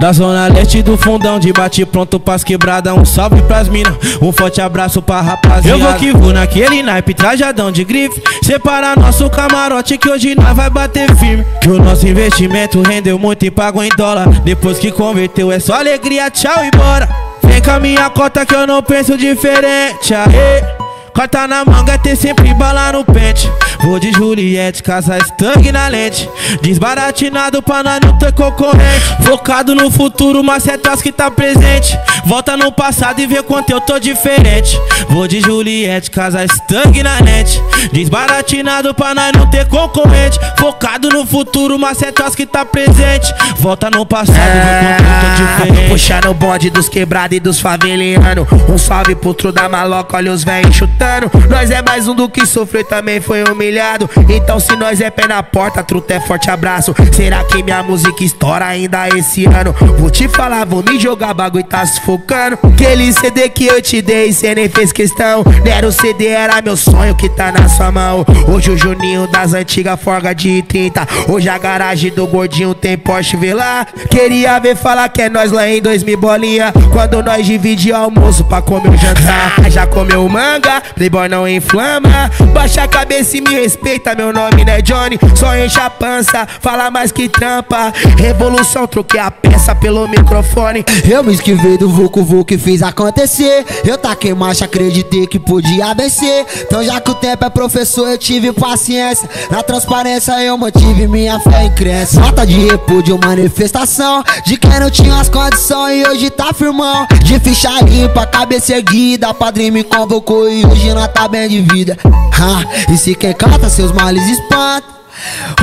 Da zona leste do fundão, de bate pronto pras quebrada Um salve pras mina, um forte abraço pra rapaziada. Eu vou que vou naquele naipe, trajadão de grife. Separa nosso camarote que hoje nós vai bater firme. Que o nosso investimento rendeu muito e pagou em dólar. Depois que converteu é só alegria, tchau e bora. Vem com a minha cota que eu não penso diferente, aê Corta na manga, ter sempre bala no pente. Vou de Juliette, casa estangue na lente. Desbaratinado pra nós não ter concorrente. Focado no futuro, mas é que tá presente. Volta no passado e vê quanto eu tô diferente. Vou de Juliette, casa estangue na net. Desbaratinado pra nós não ter concorrente. Focado no futuro, mas é que tá presente. Volta no passado e vê quanto eu tô diferente. Puxar no bonde dos quebrados e dos favelianos. Um salve pro tru da maloca, olha os véis chutando. Nós é mais um do que sofreu também foi humilhado. Então, se nós é pé na porta, truta é forte abraço. Será que minha música estoura ainda esse ano? Vou te falar, vou me jogar, bagulho tá sufocando. Aquele CD que eu te dei, cê nem fez questão. Era o CD, era meu sonho que tá na sua mão. Hoje o Juninho das antigas forga de 30. Hoje a garagem do gordinho tem Porsche lá. Queria ver falar que é nós lá em 2000 bolinha. Quando nós dividi almoço pra comer o jantar. Já comeu manga, Playboy não inflama. Baixa a cabeça e me respeita, meu nome não é Johnny. Só enche a pança, fala mais que trampa. Revolução, troquei a peça pelo microfone. Eu me esquivei do Vucu Vucu e fiz acontecer. Eu taquei marcha, acreditei que podia vencer. Então, já que o tempo é professor, eu tive paciência. Na transparência, eu mantive minha fé em crença. Nota de repúdio, manifestação. De quem não tinha as condições e hoje tá firmão. De ficha limpa, cabeça erguida. Padrinho me convocou e hoje hoje nós tá bem de vida. Ha, e se quem canta, seus males espanta.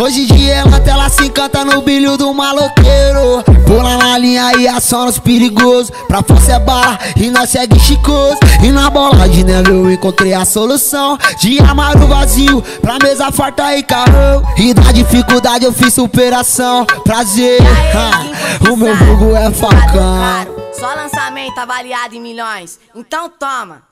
Hoje em dia ela tela se encanta no brilho do maloqueiro. Pula na linha e aciona os perigosos Pra força é bala e nós segue chicos E na bola de neve eu encontrei a solução. De armar o vazio pra mesa farta e carrão. E da dificuldade eu fiz superação. Prazer, o meu fogo é facão. Só lançamento avaliado em milhões. Então toma